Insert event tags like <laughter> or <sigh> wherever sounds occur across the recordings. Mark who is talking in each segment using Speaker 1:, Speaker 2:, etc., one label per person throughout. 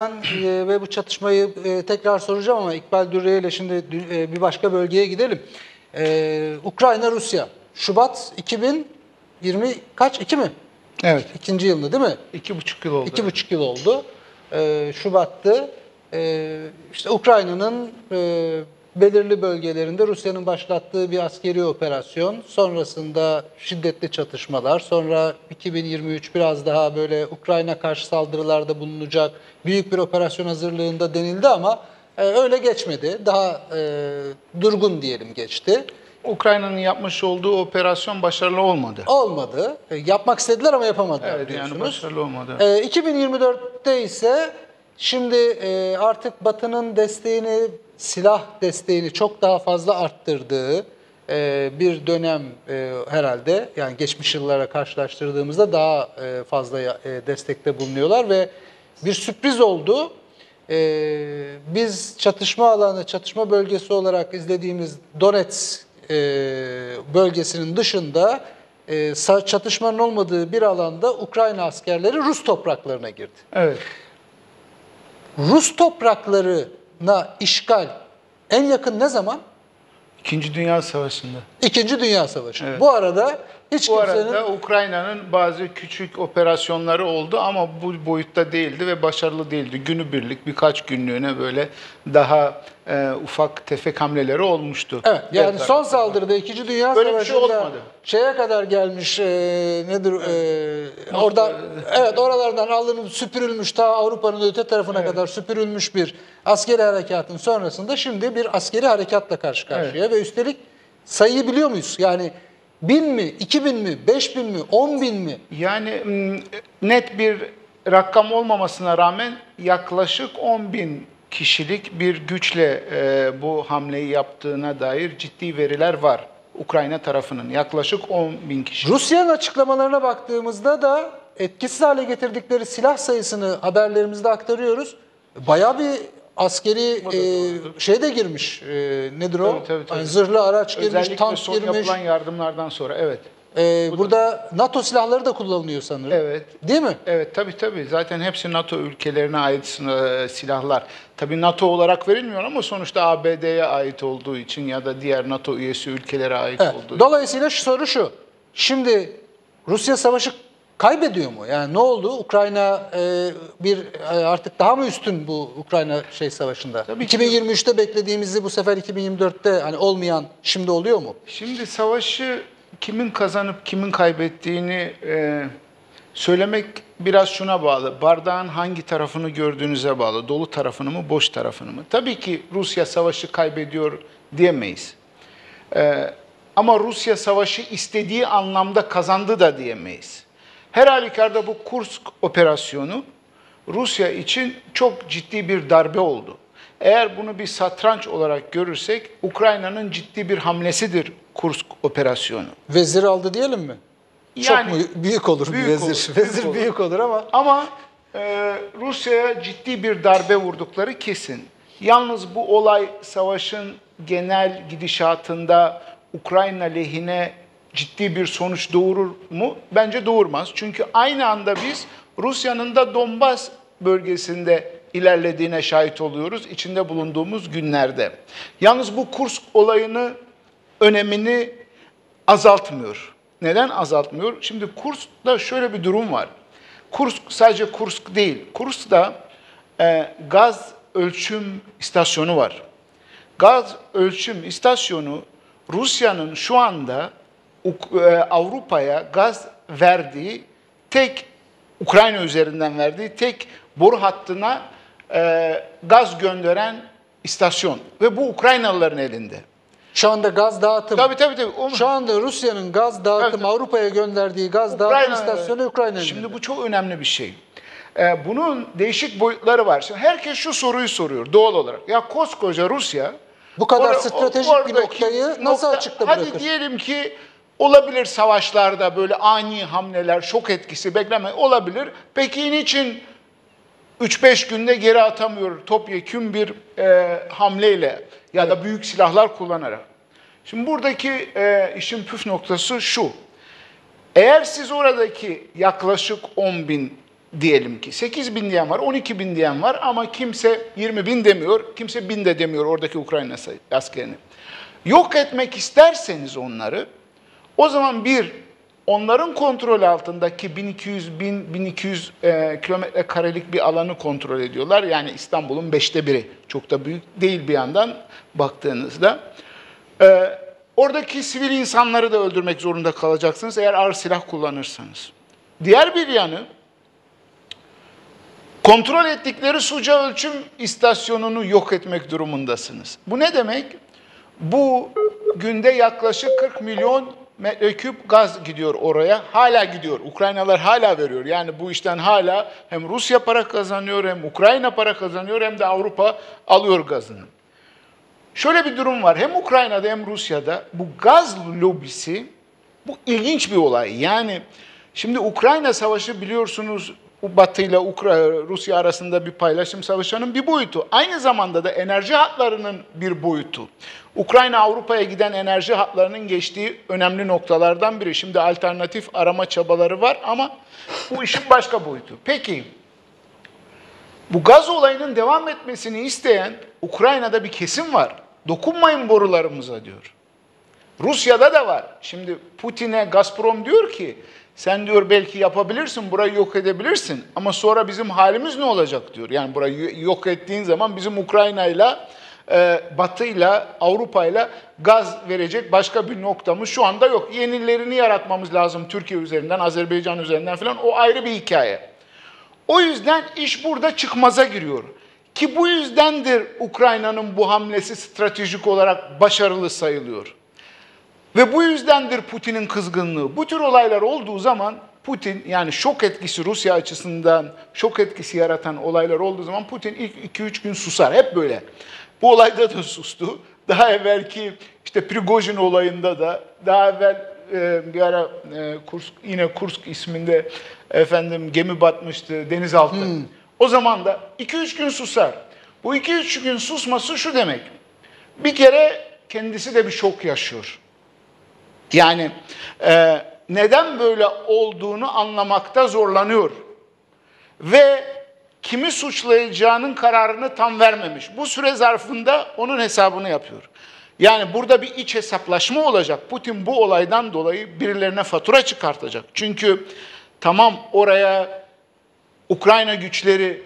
Speaker 1: Ben e, ve bu çatışmayı e, tekrar soracağım ama İkbal Dürre ile şimdi e, bir başka bölgeye gidelim. E, Ukrayna Rusya Şubat 2020 kaç 2 mi?
Speaker 2: Evet.
Speaker 1: İkinci yılında değil mi?
Speaker 2: iki buçuk yıl oldu.
Speaker 1: İki buçuk yıl oldu. E, Şubat'tı. E, işte Ukrayna'nın e, belirli bölgelerinde Rusya'nın başlattığı bir askeri operasyon. Sonrasında şiddetli çatışmalar. Sonra 2023 biraz daha böyle Ukrayna karşı saldırılarda bulunacak büyük bir operasyon hazırlığında denildi ama e, öyle geçmedi. Daha e, durgun diyelim geçti.
Speaker 2: Ukrayna'nın yapmış olduğu operasyon başarılı olmadı.
Speaker 1: Olmadı. E, yapmak istediler ama yapamadılar
Speaker 2: Evet yani
Speaker 1: diyorsunuz.
Speaker 2: başarılı olmadı.
Speaker 1: Ee, 2024'te ise şimdi e, artık Batı'nın desteğini, silah desteğini çok daha fazla arttırdığı e, bir dönem e, herhalde. Yani geçmiş yıllara karşılaştırdığımızda daha e, fazla e, destekte bulunuyorlar ve bir sürpriz oldu. E, biz çatışma alanı, çatışma bölgesi olarak izlediğimiz Donetsk e, bölgesinin dışında e, çatışmanın olmadığı bir alanda Ukrayna askerleri Rus topraklarına girdi.
Speaker 2: Evet.
Speaker 1: Rus topraklarına işgal en yakın ne zaman?
Speaker 2: İkinci Dünya Savaşı'nda.
Speaker 1: İkinci Dünya Savaşı.
Speaker 2: Evet.
Speaker 1: Bu arada hiç
Speaker 2: Bu
Speaker 1: kimsenin
Speaker 2: arada Ukrayna'nın bazı küçük operasyonları oldu ama bu boyutta değildi ve başarılı değildi. Günübirlik birkaç günlüğüne böyle daha e, ufak tefek hamleleri olmuştu.
Speaker 1: Evet, yani
Speaker 2: Evet,
Speaker 1: son saldırıda 2. Dünya
Speaker 2: Böyle şey
Speaker 1: Savaşı'nda
Speaker 2: olmadı.
Speaker 1: şeye kadar gelmiş e, nedir e, orada evet oralardan alınıp süpürülmüş ta Avrupa'nın öte tarafına kadar süpürülmüş bir askeri harekatın sonrasında şimdi bir askeri harekatla karşı karşıya ve üstelik sayıyı biliyor muyuz? Yani bin mi, iki bin mi, beş bin mi, on bin mi?
Speaker 2: Yani net bir rakam olmamasına rağmen yaklaşık 10 bin kişilik bir güçle e, bu hamleyi yaptığına dair ciddi veriler var. Ukrayna tarafının yaklaşık 10 bin kişi.
Speaker 1: Rusya'nın açıklamalarına baktığımızda da etkisiz hale getirdikleri silah sayısını haberlerimizde aktarıyoruz. Bayağı bir askeri e, şey de girmiş. E, nedir o?
Speaker 2: Tabii, tabii, tabii.
Speaker 1: Hani zırhlı araç girmiş,
Speaker 2: Özellikle
Speaker 1: tank
Speaker 2: son
Speaker 1: girmiş.
Speaker 2: yapılan yardımlardan sonra evet.
Speaker 1: E, burada NATO silahları da kullanılıyor sanırım.
Speaker 2: Evet.
Speaker 1: Değil mi?
Speaker 2: Evet tabii tabii. Zaten hepsi NATO ülkelerine ait e, silahlar. Tabii NATO olarak verilmiyor ama sonuçta ABD'ye ait olduğu için ya da diğer NATO üyesi ülkelere ait
Speaker 1: Evet.
Speaker 2: olduğu için.
Speaker 1: Dolayısıyla soru şu. Şimdi Rusya savaşı kaybediyor mu? Yani ne oldu? Ukrayna e, bir e, artık daha mı üstün bu Ukrayna şey savaşında?
Speaker 2: Tabii ki.
Speaker 1: 2023'te beklediğimizi bu sefer 2024'te hani olmayan şimdi oluyor mu?
Speaker 2: Şimdi savaşı kimin kazanıp kimin kaybettiğini e, söylemek biraz şuna bağlı. Bardağın hangi tarafını gördüğünüze bağlı. Dolu tarafını mı, boş tarafını mı? Tabii ki Rusya savaşı kaybediyor diyemeyiz. E, ama Rusya savaşı istediği anlamda kazandı da diyemeyiz. Her halükarda bu Kursk operasyonu Rusya için çok ciddi bir darbe oldu. Eğer bunu bir satranç olarak görürsek Ukrayna'nın ciddi bir hamlesidir Kursk operasyonu.
Speaker 1: Vezir aldı diyelim mi?
Speaker 2: Yani-
Speaker 1: Çok mu büyük olur
Speaker 2: Büyük
Speaker 1: bir vezir?
Speaker 2: olur, büyük
Speaker 1: vezir
Speaker 2: olur.
Speaker 1: büyük olur ama
Speaker 2: Ama e, Rusya'ya ciddi bir darbe vurdukları kesin. Yalnız bu olay savaşın genel gidişatında Ukrayna lehine ciddi bir sonuç doğurur mu? Bence doğurmaz. Çünkü aynı anda biz Rusya'nın da Donbas bölgesinde ilerlediğine şahit oluyoruz içinde bulunduğumuz günlerde. Yalnız bu Kursk olayını önemini azaltmıyor. Neden azaltmıyor? Şimdi Kursk'ta şöyle bir durum var. Kursk sadece Kursk değil. Kursk'ta e, gaz ölçüm istasyonu var. Gaz ölçüm istasyonu Rusya'nın şu anda Avrupa'ya gaz verdiği tek Ukrayna üzerinden verdiği tek boru hattına e, gaz gönderen istasyon ve bu Ukraynalıların elinde.
Speaker 1: şu anda gaz dağıtım.
Speaker 2: Tabii tabii tabii. O-
Speaker 1: Şu anda Rusya'nın gaz dağıtım
Speaker 2: Evet.
Speaker 1: Avrupa'ya gönderdiği gaz dağıtım istasyonu Ukrayna'nın.
Speaker 2: Şimdi bu çok önemli bir şey. Ee, bunun değişik boyutları var. Şimdi herkes şu soruyu soruyor doğal olarak. Ya koskoca Rusya
Speaker 1: Bu kadar
Speaker 2: or-
Speaker 1: stratejik bir noktayı nasıl açıkta
Speaker 2: Hadi
Speaker 1: bırakır?
Speaker 2: diyelim ki olabilir savaşlarda böyle ani hamleler, şok etkisi bekleme olabilir. Peki niçin 3-5 günde geri atamıyor topyekün bir e, hamleyle ya da büyük silahlar kullanarak? Şimdi buradaki e, işin püf noktası şu. Eğer siz oradaki yaklaşık 10 bin diyelim ki 8 bin diyen var, 12 bin diyen var ama kimse 20 bin demiyor, kimse bin de demiyor oradaki Ukrayna askerini. Yok etmek isterseniz onları, o zaman bir, onların kontrol altındaki 1200 bin 1200 e, kilometre karelik bir alanı kontrol ediyorlar. Yani İstanbul'un beşte biri. Çok da büyük değil bir yandan baktığınızda. E, oradaki sivil insanları da öldürmek zorunda kalacaksınız eğer ağır silah kullanırsanız. Diğer bir yanı kontrol ettikleri suca ölçüm istasyonunu yok etmek durumundasınız. Bu ne demek? Bu günde yaklaşık 40 milyon metreküp gaz gidiyor oraya. Hala gidiyor. Ukraynalar hala veriyor. Yani bu işten hala hem Rusya para kazanıyor hem Ukrayna para kazanıyor hem de Avrupa alıyor gazını. Şöyle bir durum var. Hem Ukrayna'da hem Rusya'da bu gaz lobisi bu ilginç bir olay. Yani şimdi Ukrayna savaşı biliyorsunuz Batı ile Rusya arasında bir paylaşım savaşının bir boyutu. Aynı zamanda da enerji hatlarının bir boyutu. Ukrayna Avrupa'ya giden enerji hatlarının geçtiği önemli noktalardan biri. Şimdi alternatif arama çabaları var ama bu işin başka boyutu. Peki bu gaz olayının devam etmesini isteyen Ukrayna'da bir kesim var. Dokunmayın borularımıza diyor. Rusya'da da var. Şimdi Putin'e Gazprom diyor ki sen diyor belki yapabilirsin, burayı yok edebilirsin ama sonra bizim halimiz ne olacak diyor. Yani burayı yok ettiğin zaman bizim Ukrayna'yla, e, Batı'yla, Avrupa'yla gaz verecek başka bir noktamız şu anda yok. Yenilerini yaratmamız lazım Türkiye üzerinden, Azerbaycan üzerinden falan o ayrı bir hikaye. O yüzden iş burada çıkmaza giriyor. Ki bu yüzdendir Ukrayna'nın bu hamlesi stratejik olarak başarılı sayılıyor. Ve bu yüzdendir Putin'in kızgınlığı. Bu tür olaylar olduğu zaman Putin yani şok etkisi Rusya açısından şok etkisi yaratan olaylar olduğu zaman Putin ilk 2-3 gün susar. Hep böyle. Bu olayda da sustu. Daha evvelki işte Prigojin olayında da daha evvel e, bir ara e, Kursk, yine Kursk isminde efendim gemi batmıştı denizaltı. Hmm. O zaman da 2-3 gün susar. Bu 2-3 gün susması şu demek. Bir kere kendisi de bir şok yaşıyor. Yani e, neden böyle olduğunu anlamakta zorlanıyor. Ve kimi suçlayacağının kararını tam vermemiş. Bu süre zarfında onun hesabını yapıyor. Yani burada bir iç hesaplaşma olacak. Putin bu olaydan dolayı birilerine fatura çıkartacak. Çünkü tamam oraya Ukrayna güçleri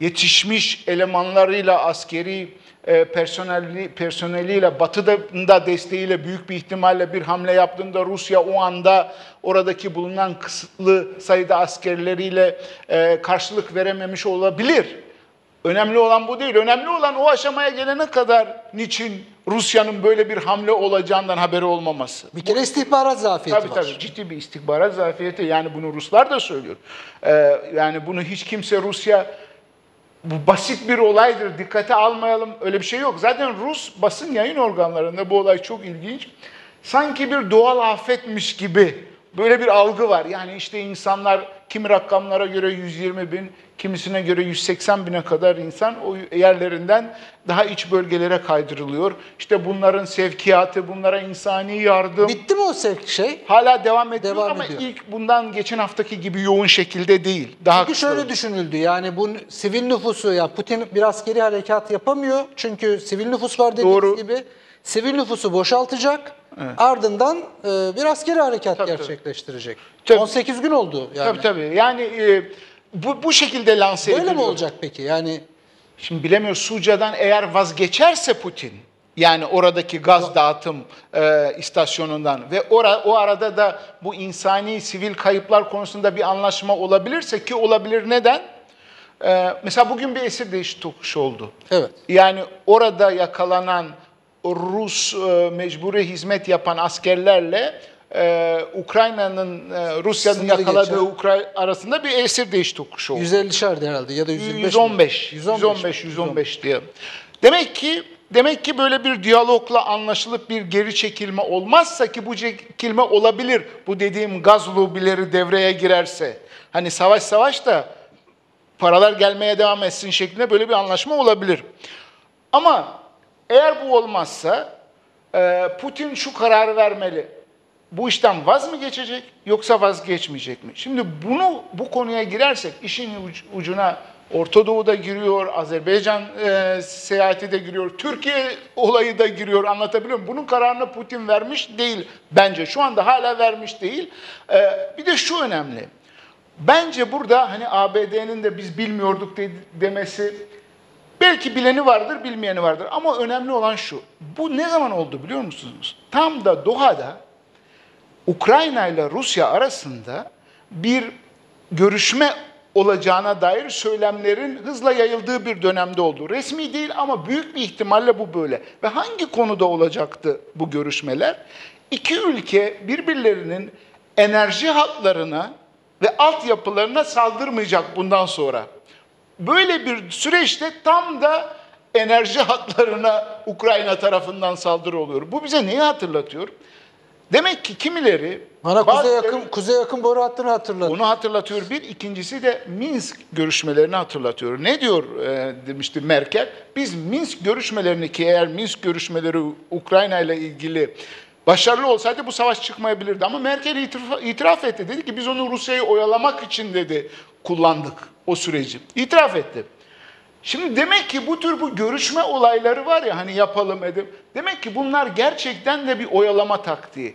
Speaker 2: yetişmiş elemanlarıyla askeri personeli, personeliyle, Batı'da desteğiyle büyük bir ihtimalle bir hamle yaptığında Rusya o anda oradaki bulunan kısıtlı sayıda askerleriyle e, karşılık verememiş olabilir. Önemli olan bu değil. Önemli olan o aşamaya gelene kadar niçin Rusya'nın böyle bir hamle olacağından haberi olmaması.
Speaker 1: Bir kere istihbarat zafiyeti
Speaker 2: tabii,
Speaker 1: var.
Speaker 2: Tabii ciddi bir istihbarat zafiyeti. Yani bunu Ruslar da söylüyor. Ee, yani bunu hiç kimse Rusya bu basit bir olaydır, dikkate almayalım öyle bir şey yok. Zaten Rus basın yayın organlarında bu olay çok ilginç. Sanki bir doğal afetmiş gibi böyle bir algı var. Yani işte insanlar kimi rakamlara göre 120 bin, kimisine göre 180 bine kadar insan o yerlerinden daha iç bölgelere kaydırılıyor. İşte bunların sevkiyatı, bunlara insani yardım.
Speaker 1: Bitti mi o sevk şey?
Speaker 2: Hala devam ediyor
Speaker 1: devam
Speaker 2: ama
Speaker 1: ediyor.
Speaker 2: ilk bundan geçen haftaki gibi yoğun şekilde değil. Daha
Speaker 1: Çünkü şöyle düşünüldü yani bu sivil nüfusu ya Putin bir askeri harekat yapamıyor. Çünkü sivil nüfus var dediğiniz
Speaker 2: Doğru.
Speaker 1: gibi. Sivil nüfusu boşaltacak. Ardından e, bir askeri harekat
Speaker 2: Tabii,
Speaker 1: gerçekleştirecek.
Speaker 2: Tabii.
Speaker 1: 18 gün oldu yani.
Speaker 2: Tabii tabii. Yani e, bu, bu şekilde lanse
Speaker 1: Böyle
Speaker 2: ediliyor.
Speaker 1: mi olacak peki? Yani
Speaker 2: Şimdi bilemiyoruz Suca'dan eğer vazgeçerse Putin yani oradaki gaz dağıtım e, istasyonundan ve ora, o arada da bu insani sivil kayıplar konusunda bir anlaşma olabilirse ki olabilir neden? E, mesela bugün bir esir değiş tokuş oldu.
Speaker 1: evet.
Speaker 2: Yani orada yakalanan Rus e, mecburi hizmet yapan askerlerle e, Ukrayna'nın e, Rusya'nın
Speaker 1: Sınırı
Speaker 2: yakaladığı
Speaker 1: geçen.
Speaker 2: Ukrayna arasında bir esir değiş tokuşu oldu.
Speaker 1: 150'şerdi herhalde ya da 125 mi?
Speaker 2: 115, 115, 115 diye. Demek ki demek ki böyle bir diyalogla anlaşılıp bir geri çekilme olmazsa ki bu çekilme olabilir. Bu dediğim gaz lobileri devreye girerse. Hani savaş savaş da paralar gelmeye devam etsin şeklinde böyle bir anlaşma olabilir. Ama eğer bu olmazsa e, Putin şu kararı vermeli. bu işten vaz mı geçecek yoksa vazgeçmeyecek mi? Şimdi bunu bu konuya girersek işin uc- ucuna Orta Doğu da giriyor, Azerbaycan e, seyahati de giriyor, Türkiye olayı da giriyor anlatabiliyor muyum? Bunun kararını Putin vermiş değil bence. Şu anda hala vermiş değil. E, bir de şu önemli. Bence burada hani ABD'nin de biz bilmiyorduk de- demesi belki bileni vardır, bilmeyeni vardır. Ama önemli olan şu. Bu ne zaman oldu biliyor musunuz? Tam da Doha'da Ukrayna ile Rusya arasında bir görüşme olacağına dair söylemlerin hızla yayıldığı bir dönemde oldu. Resmi değil ama büyük bir ihtimalle bu böyle. Ve hangi konuda olacaktı bu görüşmeler? İki ülke birbirlerinin enerji hatlarına ve altyapılarına saldırmayacak bundan sonra. Böyle bir süreçte tam da enerji hatlarına Ukrayna tarafından saldırı oluyor. Bu bize neyi hatırlatıyor? Demek ki kimileri
Speaker 1: Bana kuzey
Speaker 2: bazıları-
Speaker 1: yakın kuzey yakın boru hattını hatırlat.
Speaker 2: onu hatırlatıyor bir. ikincisi de Minsk görüşmelerini hatırlatıyor. Ne diyor e, demişti Merkel? Biz Minsk görüşmelerini ki eğer Minsk görüşmeleri Ukrayna ile ilgili başarılı olsaydı bu savaş çıkmayabilirdi. Ama Merkel itiraf, itiraf etti. Dedi ki biz onu Rusya'yı oyalamak için dedi kullandık o süreci. İtiraf etti. Şimdi demek ki bu tür bu görüşme olayları var ya hani yapalım edip demek ki bunlar gerçekten de bir oyalama taktiği.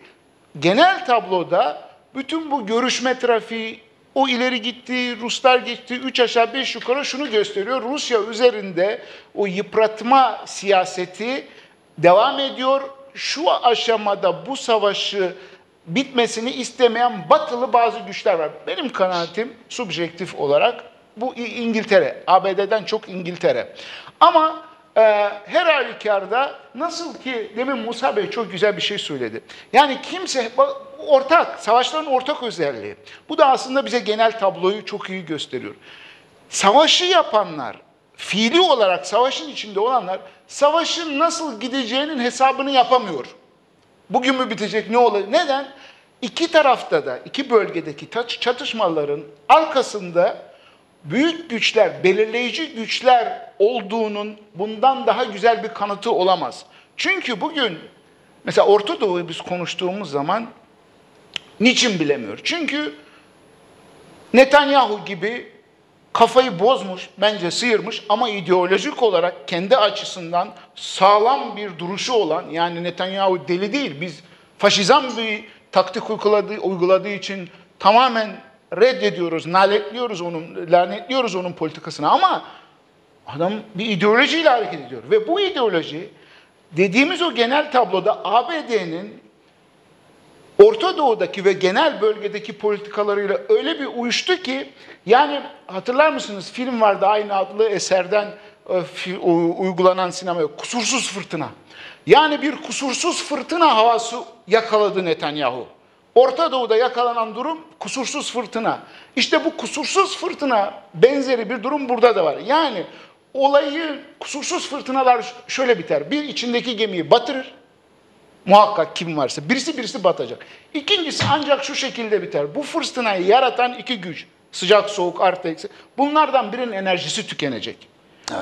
Speaker 2: Genel tabloda bütün bu görüşme trafiği o ileri gitti, Ruslar geçti, üç aşağı beş yukarı şunu gösteriyor. Rusya üzerinde o yıpratma siyaseti devam ediyor. Şu aşamada bu savaşı bitmesini istemeyen batılı bazı güçler var. Benim kanaatim subjektif olarak bu İngiltere, ABD'den çok İngiltere. Ama e, her halükarda nasıl ki demin Musa Bey çok güzel bir şey söyledi. Yani kimse ortak, savaşların ortak özelliği. Bu da aslında bize genel tabloyu çok iyi gösteriyor. Savaşı yapanlar, fiili olarak savaşın içinde olanlar savaşın nasıl gideceğinin hesabını yapamıyor. Bugün mü bitecek ne olur? Neden? İki tarafta da, iki bölgedeki çatışmaların arkasında büyük güçler, belirleyici güçler olduğunun bundan daha güzel bir kanıtı olamaz. Çünkü bugün mesela Orta Doğu'yu biz konuştuğumuz zaman niçin bilemiyor? Çünkü Netanyahu gibi kafayı bozmuş, bence sıyırmış ama ideolojik olarak kendi açısından sağlam bir duruşu olan, yani Netanyahu deli değil, biz faşizan bir taktik uyguladığı, uyguladığı için tamamen reddediyoruz, naletliyoruz onun, lanetliyoruz onun politikasını ama adam bir ideolojiyle hareket ediyor. Ve bu ideoloji dediğimiz o genel tabloda ABD'nin Orta Doğu'daki ve genel bölgedeki politikalarıyla öyle bir uyuştu ki yani hatırlar mısınız film vardı aynı adlı eserden e, uygulanan sinemaya Kusursuz Fırtına. Yani bir kusursuz fırtına havası yakaladı Netanyahu. Orta Doğu'da yakalanan durum kusursuz fırtına. İşte bu kusursuz fırtına benzeri bir durum burada da var. Yani olayı kusursuz fırtınalar şöyle biter. Bir içindeki gemiyi batırır. Muhakkak kim varsa. Birisi birisi batacak. İkincisi ancak şu şekilde biter. Bu fırtınayı yaratan iki güç. Sıcak, soğuk, artı eksi. Bunlardan birinin enerjisi tükenecek.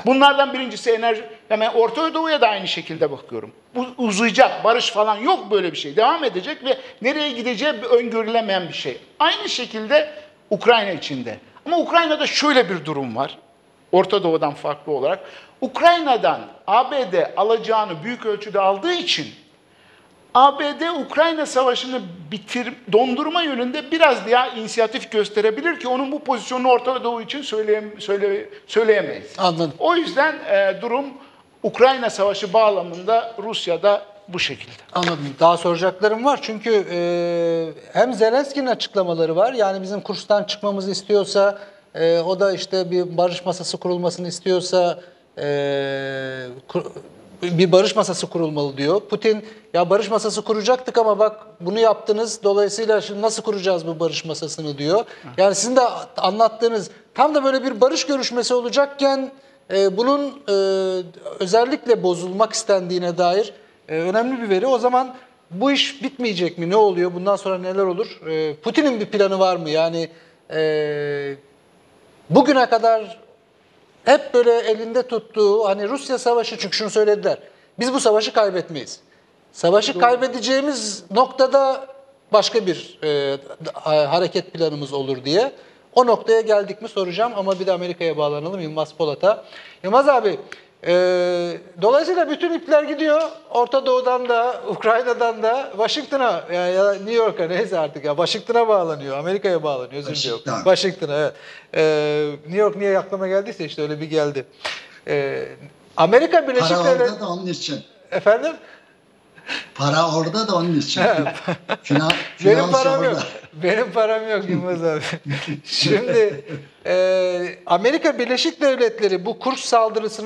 Speaker 2: Bunlardan birincisi enerji. Hemen Orta Doğu'ya da aynı şekilde bakıyorum. Bu uzayacak, barış falan yok böyle bir şey. Devam edecek ve nereye gideceği öngörülemeyen bir şey. Aynı şekilde Ukrayna içinde. Ama Ukrayna'da şöyle bir durum var. Orta Doğu'dan farklı olarak. Ukrayna'dan ABD alacağını büyük ölçüde aldığı için ABD Ukrayna savaşını bitir dondurma yönünde biraz daha inisiyatif gösterebilir ki onun bu pozisyonunu Orta Doğu için söyleyem, söyle, söyleyemeyiz.
Speaker 1: Anladım.
Speaker 2: O yüzden e, durum Ukrayna savaşı bağlamında Rusya'da bu şekilde.
Speaker 1: Anladım. Daha soracaklarım var. Çünkü e, hem Zelenski'nin açıklamaları var. Yani bizim kurstan çıkmamızı istiyorsa, e, o da işte bir barış masası kurulmasını istiyorsa e, kur- bir barış masası kurulmalı diyor. Putin ya barış masası kuracaktık ama bak bunu yaptınız. Dolayısıyla şimdi nasıl kuracağız bu barış masasını diyor. Yani sizin de anlattığınız tam da böyle bir barış görüşmesi olacakken e, bunun e, özellikle bozulmak istendiğine dair e, önemli bir veri. O zaman bu iş bitmeyecek mi? Ne oluyor? Bundan sonra neler olur? E, Putin'in bir planı var mı? Yani e, bugüne kadar hep böyle elinde tuttuğu hani Rusya savaşı çünkü şunu söylediler. Biz bu savaşı kaybetmeyiz. Savaşı kaybedeceğimiz noktada başka bir e, ha- hareket planımız olur diye. O noktaya geldik mi soracağım ama bir de Amerika'ya bağlanalım Yılmaz Polat'a. Yılmaz abi, e, dolayısıyla bütün ipler gidiyor. Orta Doğu'dan da, Ukrayna'dan da Washington'a ya, ya New York'a neyse artık ya Washington'a bağlanıyor, Amerika'ya bağlanıyor. Özür diliyorum.
Speaker 3: Washington.
Speaker 1: Washington'a evet. E, New York niye aklıma geldiyse işte öyle bir geldi. E, Amerika Birleşik
Speaker 3: Para
Speaker 1: Devletleri...
Speaker 3: orada da onun için.
Speaker 1: Efendim?
Speaker 3: Para orada da onun için. Finan,
Speaker 1: Benim param
Speaker 3: orada.
Speaker 1: yok. Benim param yok Yılmaz abi. <laughs> Şimdi e, Amerika Birleşik Devletleri bu kurs saldırısına